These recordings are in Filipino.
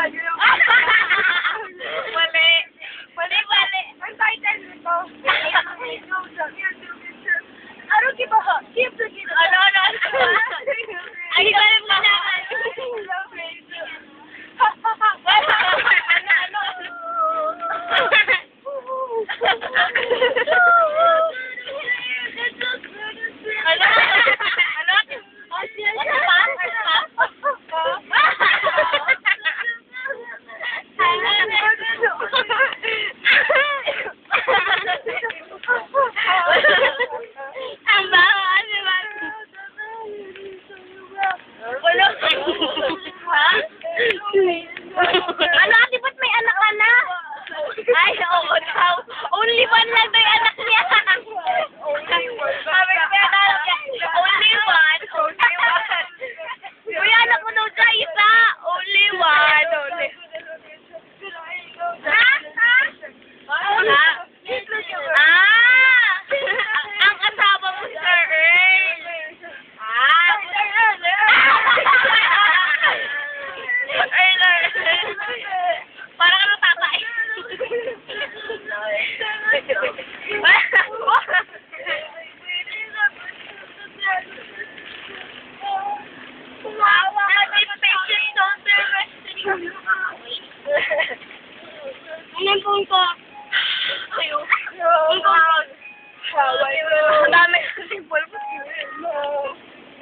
Mali. Mali, mali. Ang title nito. Ano kiba ha? Keep the ng pungko. Ayo. Pungko. Haway ko. Ang dami kasi pulpot yun.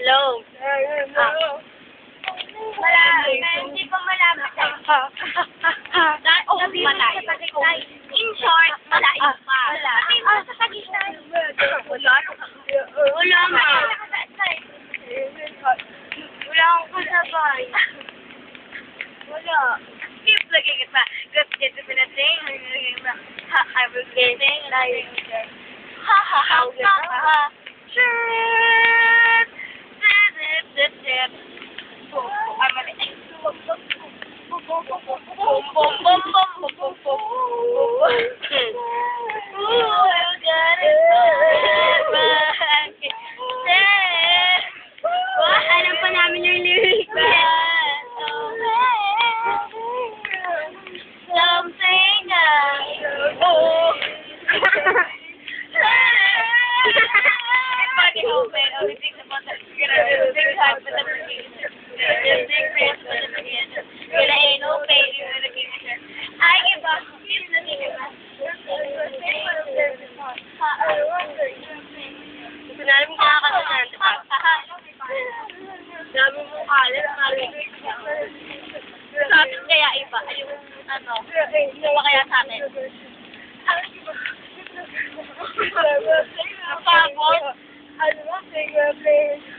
Hello. Hello. Wala. Hindi ko malamat. Oh, malayo. In short, malayo pa. Wala. Sa tagitan. Wala. Wala ma. Wala akong kasabay. Wala. Skip lagi kita. just get to finish. a I was getting, and ha ha ha ha ha, sure. ba? Ay, yung, ano, ginawa kaya sa atin. Ang pagod. Ano ba, finger blade?